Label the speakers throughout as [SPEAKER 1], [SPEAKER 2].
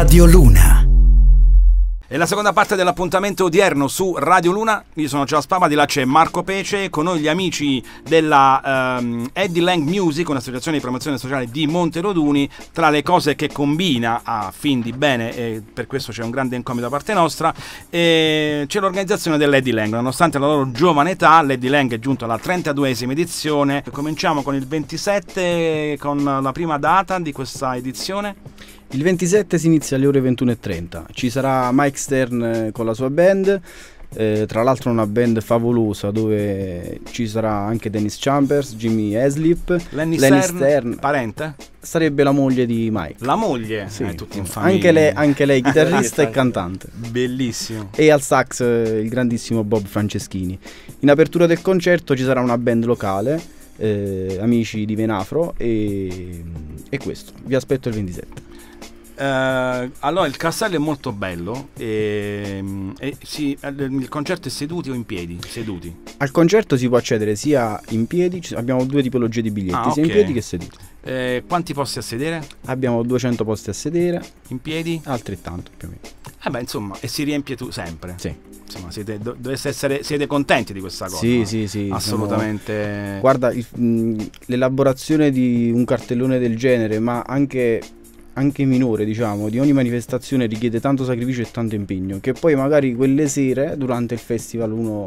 [SPEAKER 1] Radio Luna.
[SPEAKER 2] E la seconda parte dell'appuntamento odierno su Radio Luna, io sono Gio Spava, di là c'è Marco Pece, con noi gli amici della um, Eddie Lang Music, un'associazione di promozione sociale di Monteroduni, tra le cose che combina a fin di bene, e per questo c'è un grande incomito da parte nostra, c'è l'organizzazione dell'Eddie Lang, nonostante la loro giovane età, l'Eddie Lang è giunto alla 32esima edizione, cominciamo con il 27, con la prima data di questa edizione.
[SPEAKER 3] Il 27 si inizia alle ore 21.30. Ci sarà Mike Stern eh, con la sua band. Eh, tra l'altro una band favolosa dove ci sarà anche Dennis Chambers, Jimmy Haslip,
[SPEAKER 2] Lenny, Lenny Stern, Stern, parente?
[SPEAKER 3] Sarebbe la moglie di Mike.
[SPEAKER 2] La moglie?
[SPEAKER 3] Sì.
[SPEAKER 2] Eh, tutti in famiglia.
[SPEAKER 3] Anche lei, anche lei chitarrista e cantante.
[SPEAKER 2] Bellissimo.
[SPEAKER 3] E al sax eh, il grandissimo Bob Franceschini. In apertura del concerto ci sarà una band locale, eh, amici di Venafro e, e questo. Vi aspetto il 27.
[SPEAKER 2] Uh, allora il castello è molto bello e, e si, il concerto è seduti o in piedi? Seduti.
[SPEAKER 3] Al concerto si può accedere sia in piedi, abbiamo due tipologie di biglietti, ah, sia okay. in piedi che seduti.
[SPEAKER 2] Eh, quanti posti a sedere?
[SPEAKER 3] Abbiamo 200 posti a sedere.
[SPEAKER 2] In piedi?
[SPEAKER 3] Altrettanto più o meno.
[SPEAKER 2] Eh beh, insomma, e si riempie tu sempre.
[SPEAKER 3] Sì.
[SPEAKER 2] Insomma, siete, dovreste essere, siete contenti di questa cosa?
[SPEAKER 3] Sì, sì, sì.
[SPEAKER 2] Assolutamente.
[SPEAKER 3] Siamo... Guarda, il, mh, l'elaborazione di un cartellone del genere, ma anche anche minore, diciamo, di ogni manifestazione richiede tanto sacrificio e tanto impegno, che poi magari quelle sere durante il festival uno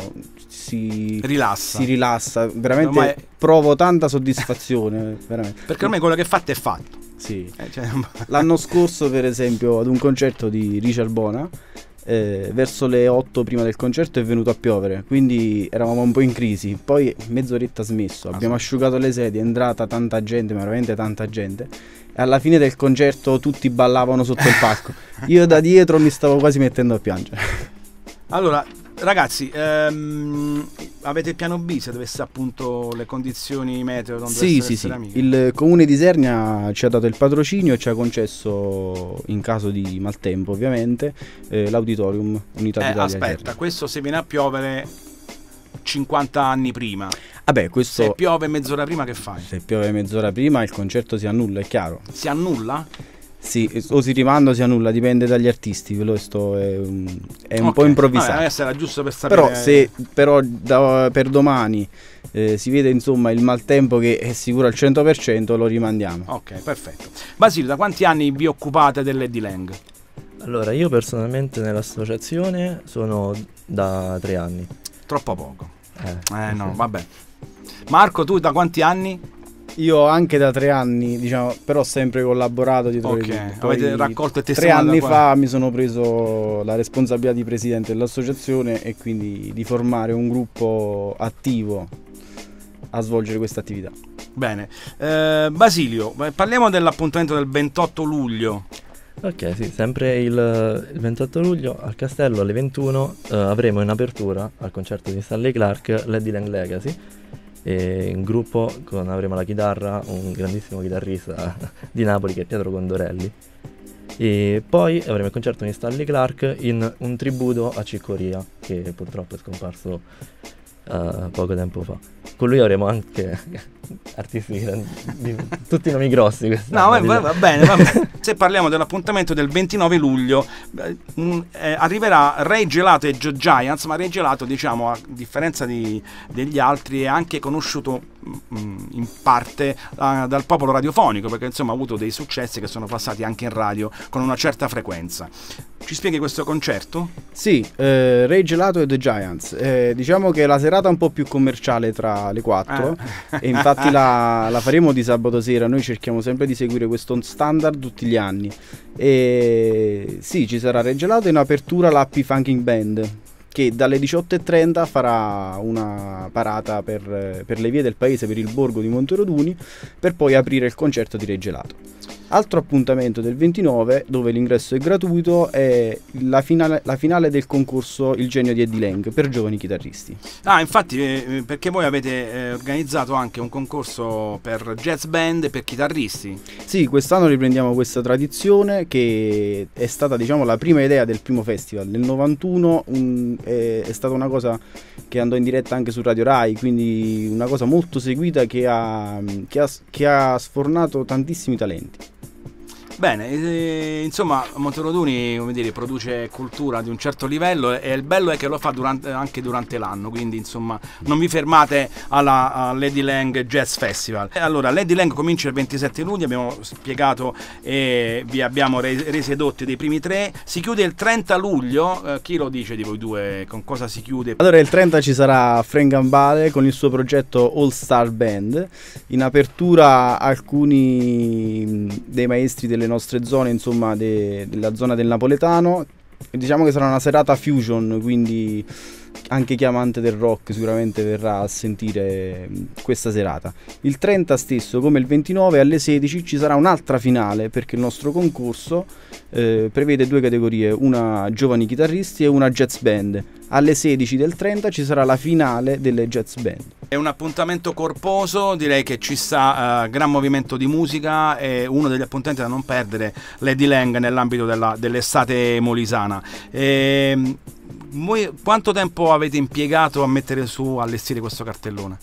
[SPEAKER 3] si
[SPEAKER 2] rilassa,
[SPEAKER 3] si rilassa veramente ormai... provo tanta soddisfazione, veramente.
[SPEAKER 2] Perché ormai quello che fatto è fatto.
[SPEAKER 3] Sì. Eh, cioè... L'anno scorso, per esempio, ad un concerto di Richard Bona, eh, verso le 8 prima del concerto è venuto a piovere, quindi eravamo un po' in crisi. Poi mezz'oretta smesso, abbiamo asciugato le sedie, è entrata tanta gente, ma veramente tanta gente alla fine del concerto tutti ballavano sotto il palco. Io da dietro mi stavo quasi mettendo a piangere.
[SPEAKER 2] Allora, ragazzi, ehm, avete il piano B se dovesse appunto le condizioni meteo
[SPEAKER 3] Sì, sì, sì. Amiche. Il comune di Sernia ci ha dato il patrocinio e ci ha concesso, in caso di maltempo ovviamente, eh, l'auditorium Unità
[SPEAKER 2] eh,
[SPEAKER 3] d'Italia.
[SPEAKER 2] Aspetta,
[SPEAKER 3] Sernia.
[SPEAKER 2] questo se viene a piovere 50 anni prima.
[SPEAKER 3] Vabbè, questo...
[SPEAKER 2] Se piove mezz'ora prima che fai?
[SPEAKER 3] Se piove mezz'ora prima il concerto si annulla, è chiaro.
[SPEAKER 2] Si annulla?
[SPEAKER 3] Sì, o si rimanda o si annulla, dipende dagli artisti, questo è un, è un okay. po' improvvisato.
[SPEAKER 2] Vabbè, era giusto per sapere.
[SPEAKER 3] Però se però da, per domani eh, si vede insomma il maltempo che è sicuro al 100%, lo rimandiamo.
[SPEAKER 2] Ok, perfetto. Basilio, da quanti anni vi occupate dell'Eddie Lang?
[SPEAKER 4] Allora, io personalmente nell'associazione sono da tre anni.
[SPEAKER 2] Troppo poco. Eh, eh no, vabbè. Marco, tu da quanti anni?
[SPEAKER 3] Io anche da tre anni, diciamo, però ho sempre collaborato dietro
[SPEAKER 2] Ok,
[SPEAKER 3] le
[SPEAKER 2] avete raccolto e
[SPEAKER 3] Tre anni fa mi sono preso la responsabilità di presidente dell'associazione e quindi di formare un gruppo attivo a svolgere questa attività.
[SPEAKER 2] Bene, eh, Basilio, parliamo dell'appuntamento del 28 luglio.
[SPEAKER 4] Ok, sì, sempre il, il 28 luglio al castello alle 21 eh, avremo in apertura al concerto di Stanley Clark Lady Lang Legacy e in gruppo con, avremo la chitarra, un grandissimo chitarrista di Napoli che è Pietro Condorelli. E poi avremo il concerto di Stanley Clark in un tributo a Ciccoria, che purtroppo è scomparso uh, poco tempo fa. Con lui avremo anche artisti di, di tutti i nomi grossi.
[SPEAKER 2] No, va, va, va, bene, va bene. Se parliamo dell'appuntamento del 29 luglio, eh, arriverà Ray Gelato e Joe Giants, ma Ray Gelato, diciamo, a differenza di, degli altri, è anche conosciuto in parte uh, dal popolo radiofonico, perché insomma ha avuto dei successi che sono passati anche in radio con una certa frequenza. Ci spieghi questo concerto?
[SPEAKER 3] Sì, eh, Ray Gelato e The Giants. Eh, diciamo che è la serata un po' più commerciale tra le quattro eh. e infatti la, la, faremo di sabato sera. Noi cerchiamo sempre di seguire questo standard tutti gli anni. E sì, ci sarà Ray Gelato in apertura la Happy Funking Band che dalle 18.30 farà una parata per, per, le vie del paese, per il borgo di Monteroduni, per poi aprire il concerto di Re Gelato. Altro appuntamento del 29, dove l'ingresso è gratuito, è la finale, la finale del concorso Il genio di Eddie Lang per giovani chitarristi.
[SPEAKER 2] Ah, infatti, eh, perché voi avete eh, organizzato anche un concorso per jazz band e per chitarristi?
[SPEAKER 3] Sì, quest'anno riprendiamo questa tradizione che è stata, diciamo, la prima idea del primo festival. Nel 91 un, è, è stata una cosa che andò in diretta anche su Radio Rai, quindi una cosa molto seguita che ha, che ha, che ha sfornato tantissimi talenti.
[SPEAKER 2] Bene, eh, insomma Monteroduni come dire, produce cultura di un certo livello e il bello è che lo fa durante, anche durante l'anno, quindi insomma non vi fermate alla, Lady Lang Jazz Festival. Allora, Lady Lang comincia il 27 luglio, abbiamo spiegato e vi abbiamo re- resi edotti dei primi tre, si chiude il 30 luglio, eh, chi lo dice di voi due, con cosa si chiude?
[SPEAKER 3] Allora il 30 ci sarà Frank Gambale con il suo progetto All Star Band, in apertura alcuni dei maestri delle nostre zone, insomma de- della zona del napoletano, diciamo che sarà una serata fusion, quindi anche chi amante del rock sicuramente verrà a sentire questa serata. Il 30 stesso, come il 29, alle 16 ci sarà un'altra finale perché il nostro concorso eh, prevede due categorie, una giovani chitarristi e una jazz band. Alle 16 del 30 ci sarà la finale delle jazz band.
[SPEAKER 2] È un appuntamento corposo, direi che ci sta uh, gran movimento di musica e uno degli appuntamenti da non perdere, Lady Lang nell'ambito dell'estate molisana. E, ehm, voi, quanto tempo avete impiegato a mettere su, allestire questo cartellone?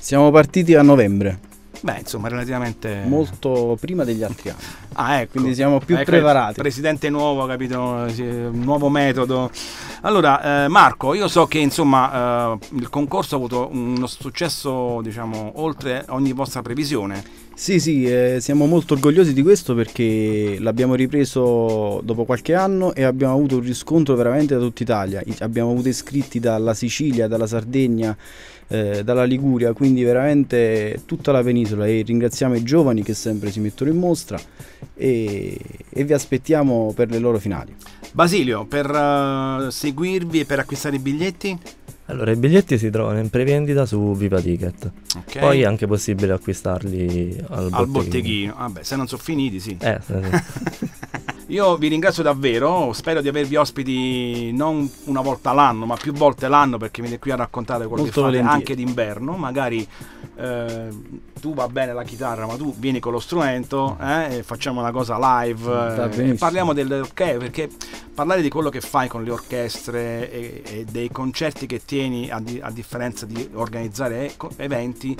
[SPEAKER 3] Siamo partiti a novembre.
[SPEAKER 2] Beh, insomma, relativamente...
[SPEAKER 3] Molto prima degli altri anni.
[SPEAKER 2] Ah, ecco.
[SPEAKER 3] Quindi siamo più
[SPEAKER 2] ecco,
[SPEAKER 3] preparati.
[SPEAKER 2] Presidente nuovo, capito? Nuovo metodo. Allora, eh, Marco, io so che insomma eh, il concorso ha avuto uno successo, diciamo, oltre ogni vostra previsione.
[SPEAKER 3] Sì, sì, eh, siamo molto orgogliosi di questo perché l'abbiamo ripreso dopo qualche anno e abbiamo avuto un riscontro veramente da tutta Italia. Abbiamo avuto iscritti dalla Sicilia, dalla Sardegna, eh, dalla Liguria, quindi veramente tutta la penisola e ringraziamo i giovani che sempre si mettono in mostra e, e vi aspettiamo per le loro finali.
[SPEAKER 2] Basilio, per uh, seguirvi e per acquistare i biglietti?
[SPEAKER 4] Allora, i biglietti si trovano in prevendita su Viva Ticket.
[SPEAKER 2] Okay.
[SPEAKER 4] Poi è anche possibile acquistarli al,
[SPEAKER 2] al botteghino. Vabbè, se non sono finiti, sì.
[SPEAKER 4] Eh, sì, sì.
[SPEAKER 2] Io vi ringrazio davvero, spero di avervi ospiti non una volta l'anno, ma più volte l'anno perché venite qui a raccontare quello
[SPEAKER 3] Molto
[SPEAKER 2] che fate
[SPEAKER 3] volentieri.
[SPEAKER 2] anche d'inverno. Magari eh, tu va bene la chitarra, ma tu vieni con lo strumento eh, e facciamo una cosa live. Eh, e parliamo delle orchestre, perché parlare di quello che fai con le orchestre e, e dei concerti che tieni, a, di- a differenza di organizzare eventi,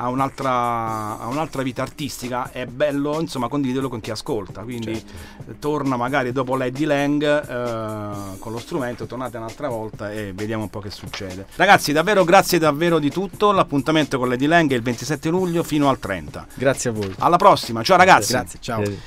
[SPEAKER 2] ha un'altra, ha un'altra vita artistica, è bello insomma condividerlo con chi ascolta, quindi
[SPEAKER 3] Certo.
[SPEAKER 2] torna magari dopo Lady Lang eh, con lo strumento, tornate un'altra volta e vediamo un po' che succede. Ragazzi davvero grazie davvero di tutto, l'appuntamento con Lady Lang è il 27 luglio fino al 30.
[SPEAKER 3] Grazie a voi.
[SPEAKER 2] Alla prossima, ciao ragazzi!
[SPEAKER 3] Grazie, ciao.
[SPEAKER 4] Sì.